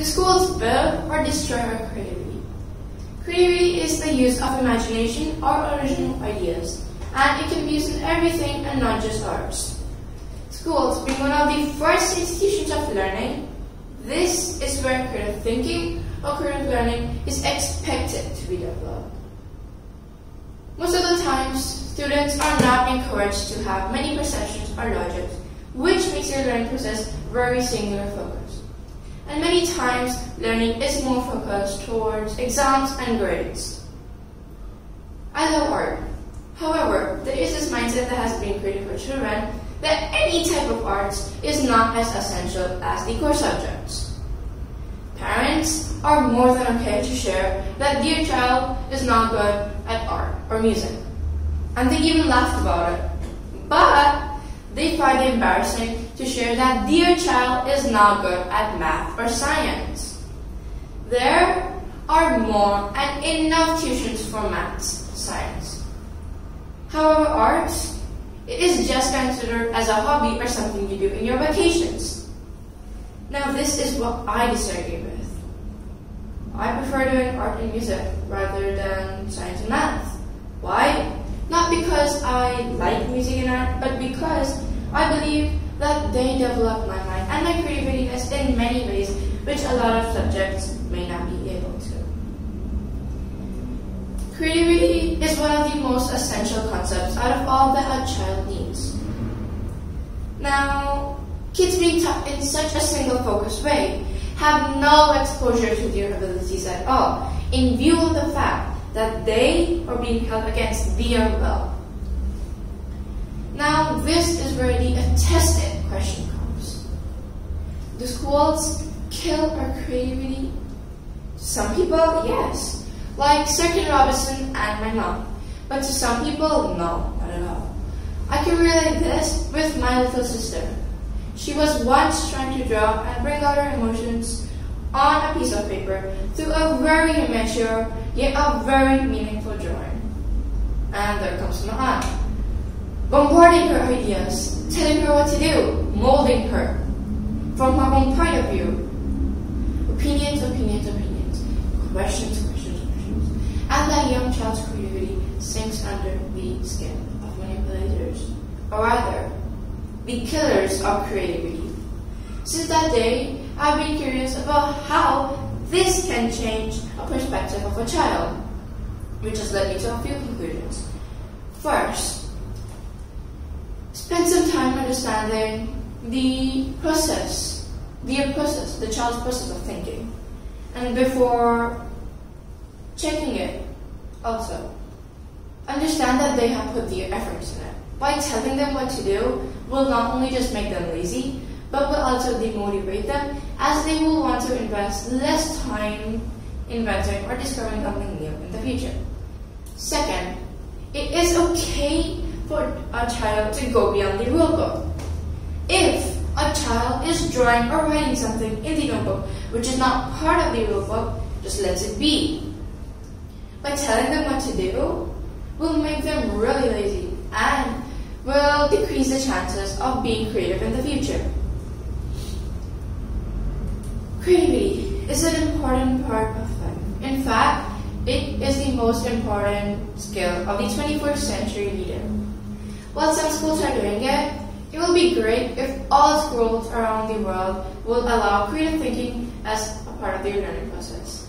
The schools build or destroy our creativity. Creativity is the use of imagination or original ideas, and it can be used in everything and not just arts. Schools being one of the first institutions of learning, this is where creative thinking or creative learning is expected to be developed. Most of the times, students are not encouraged to have many perceptions or logics, which makes their learning process very singular focused. And many times, learning is more focused towards exams and grades. I love art. However, there is this mindset that has been created for children that any type of arts is not as essential as the core subjects. Parents are more than okay to share that their child is not good at art or music. And they even laughed about it. But they find it embarrassing to share that their child is not good at math or science. There are more and enough tuitions for maths, science. However, arts, it is just considered as a hobby or something you do in your vacations. Now this is what I disagree with. I prefer doing art and music rather than science and math. Why? Not because I like music and art, but because I believe that they develop my mind and my creativeness in many ways which a lot of subjects may not be able to. Creativity is one of the most essential concepts out of all that a child needs. Now, kids being taught in such a single focused way have no exposure to their abilities at all, in view of the fact that they are being held against their will. Now, this is the attested question comes. Do schools kill our creativity? Some people, yes. Like Ken Robinson and my mom. But to some people, no, not at all. I can relate this with my little sister. She was once trying to draw and bring out her emotions on a piece of paper through a very immature yet a very meaningful drawing. And there comes my aunt bombarding her ideas, telling her what to do, molding her from her own point of view. Opinions, opinions, opinions, questions, questions, questions. And that young child's creativity sinks under the skin of manipulators, or rather, the killers of creativity. Since that day, I've been curious about how this can change a perspective of a child, which has led me to a few conclusions. First, spend some time understanding the process, the process, the child's process of thinking. And before checking it, also, understand that they have put the effort in it. By telling them what to do will not only just make them lazy, but will also demotivate them as they will want to invest less time inventing or discovering something new in the future. Second, it is okay for a child to go beyond the rule book. If a child is drawing or writing something in the notebook which is not part of the rule book, just let it be. By telling them what to do will make them really lazy and will decrease the chances of being creative in the future. Creativity is an important part of life. In fact, it is the most important skill of the 21st century leader. While some schools are doing it, it will be great if all schools around the world will allow creative thinking as a part of their learning process.